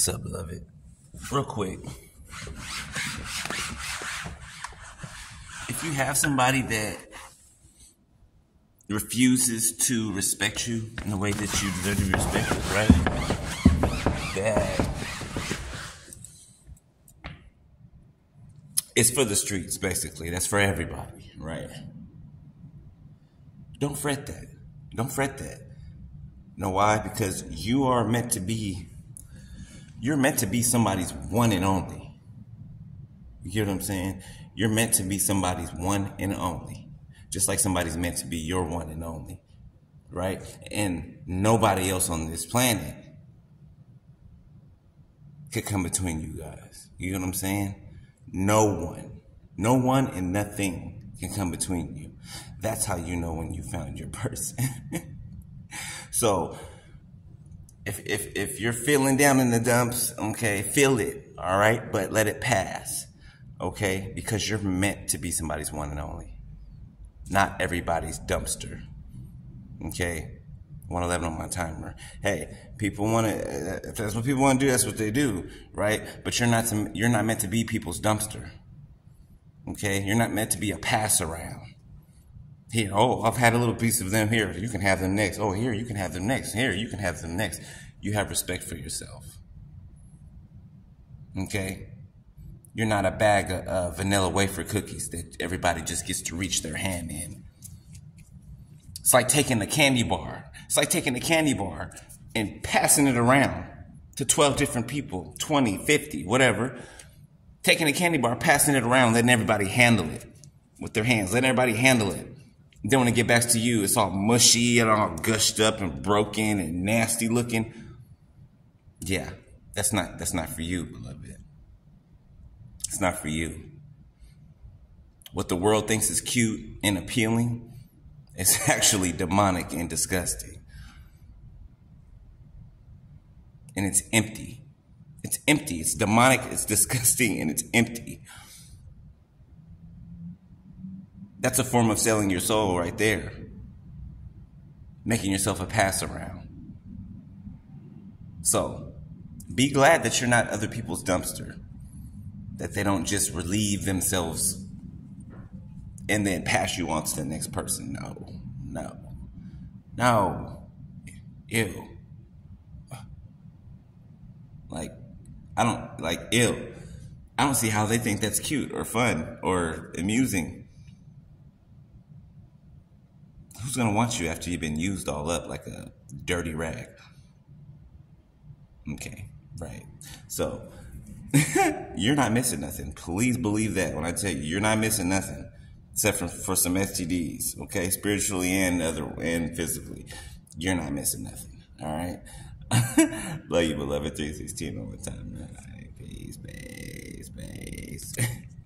What's up, beloved? Real quick. If you have somebody that refuses to respect you in the way that you deserve to be respected, right? That it's for the streets, basically. That's for everybody, right? Don't fret that. Don't fret that. You know why? Because you are meant to be you're meant to be somebody's one and only. You get what I'm saying? You're meant to be somebody's one and only. Just like somebody's meant to be your one and only. Right? And nobody else on this planet could come between you guys. You know what I'm saying? No one. No one and nothing can come between you. That's how you know when you found your person. so if, if, if you're feeling down in the dumps, okay, feel it, all right, but let it pass, okay, because you're meant to be somebody's one and only, not everybody's dumpster, okay. 111 on my timer. Hey, people want to. If that's what people want to do, that's what they do, right? But you're not. Some, you're not meant to be people's dumpster. Okay, you're not meant to be a pass around. Here, oh, I've had a little piece of them here. You can have them next. Oh, here, you can have them next. Here, you can have them next. You have respect for yourself. Okay? You're not a bag of uh, vanilla wafer cookies that everybody just gets to reach their hand in. It's like taking a candy bar. It's like taking a candy bar and passing it around to 12 different people, 20, 50, whatever. Taking a candy bar, passing it around, letting everybody handle it with their hands, letting everybody handle it. Then when it get back to you, it's all mushy and all gushed up and broken and nasty looking. Yeah, that's not that's not for you, beloved. It's not for you. What the world thinks is cute and appealing is actually demonic and disgusting. And it's empty. It's empty. It's demonic, it's disgusting, and it's empty. That's a form of selling your soul right there. Making yourself a pass around. So, be glad that you're not other people's dumpster. That they don't just relieve themselves and then pass you on to the next person. No, no, no. Ew. Like, I don't, like, ew. I don't see how they think that's cute or fun or amusing who's gonna want you after you've been used all up like a dirty rag? Okay, right. So you're not missing nothing. Please believe that when I tell you you're not missing nothing. Except for, for some STDs, okay? Spiritually and other and physically. You're not missing nothing. All right. Love you, beloved. 316 all the time. Right. Peace, peace, peace.